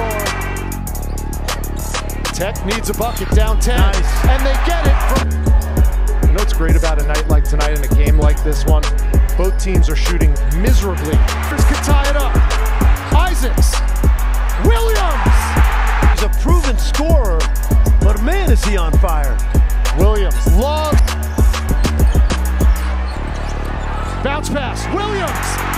out on the floor. Tech needs a bucket down 10. Nice. And they get it from. You know what's great about a night like tonight and a game like this one? Both teams are shooting miserably. Chris could tie it up. Isaacs. Williams. He's a proven scorer, but man, is he on fire. Williams. Long. Bounce pass. Williams.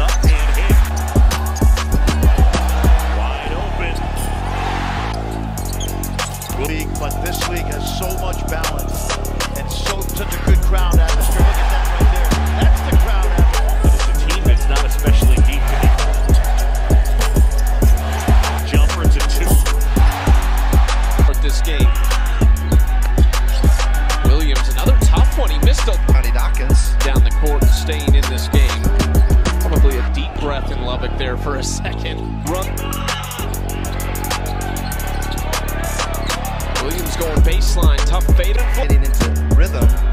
Up and hit. Wide open. League, but this league has so much balance and so such a good crowd for a second. Run. Williams going baseline, tough fade. Getting into rhythm